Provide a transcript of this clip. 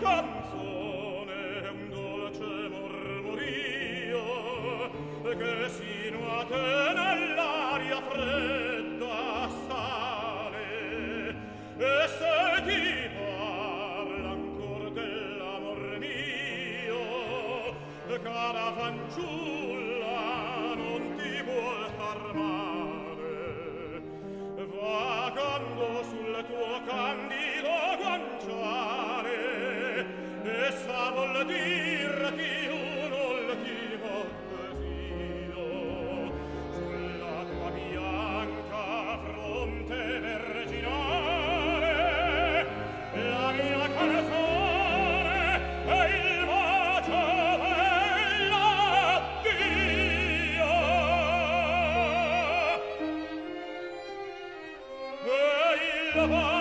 canzone un dolce mormorio che sino a te nell'aria fredda sale. E se ti parla ancor dell'amor mio cara fanciulla la